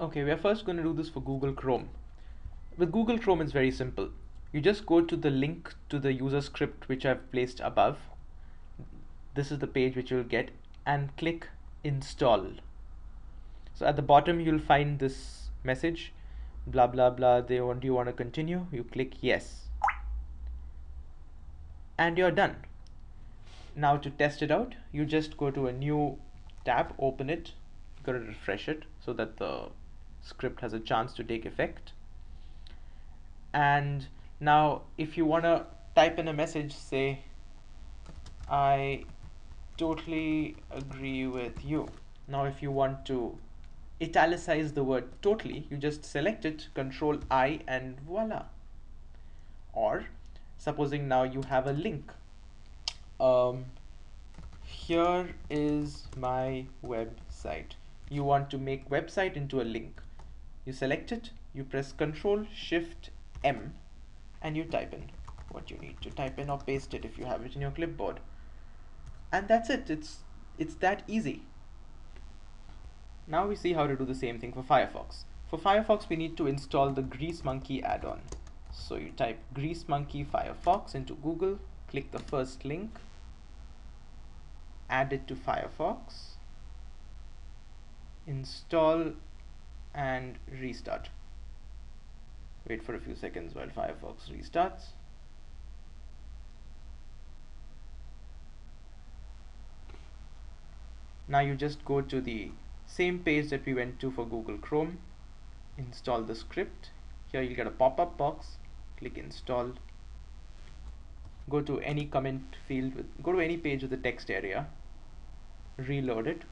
Okay, we are first going to do this for Google Chrome. With Google Chrome, it's very simple. You just go to the link to the user script which I've placed above. This is the page which you'll get and click install. So at the bottom, you'll find this message, blah, blah, blah. They want, do you want to continue? You click yes. And you're done. Now to test it out, you just go to a new tab, open it, going to refresh it so that the script has a chance to take effect. And now if you want to type in a message say I totally agree with you. Now if you want to italicize the word totally you just select it control I and voila. Or supposing now you have a link. Um, here is my website. You want to make website into a link you select it you press Control Shift M and you type in what you need to type in or paste it if you have it in your clipboard. And that's it. It's it's that easy. Now we see how to do the same thing for Firefox. For Firefox we need to install the Greasemonkey add-on. So you type Greasemonkey Firefox into Google click the first link add it to Firefox install and restart. Wait for a few seconds while Firefox restarts. Now you just go to the same page that we went to for Google Chrome, install the script. Here you'll get a pop-up box, click install. Go to any comment field, with, go to any page with the text area, reload it.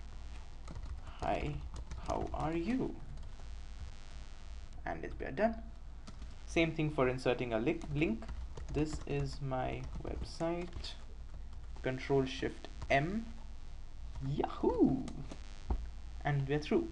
Hi, how are you? And we are done. Same thing for inserting a link link. This is my website. Control shift M. Yahoo! And we're through